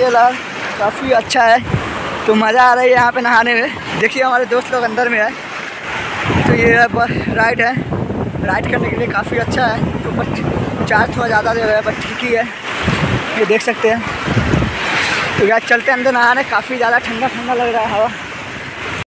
ये लाल काफ़ी अच्छा है। तो मज़ा आ रहा है यहाँ पे नहाने में। देखिए हमारे दोस्त लोग अंदर में है। तो ये राइड है। राइड करने के लिए काफ़ी अच्छा है। तो बट चार्ज थोड़ा ज़्यादा दे रहा है, बट ठीक ही है। ये देख सकते हैं। तो यार चलते अंदर नहाने। काफ़ी ज़्यादा ठंडा ठंडा लग रहा है हवा।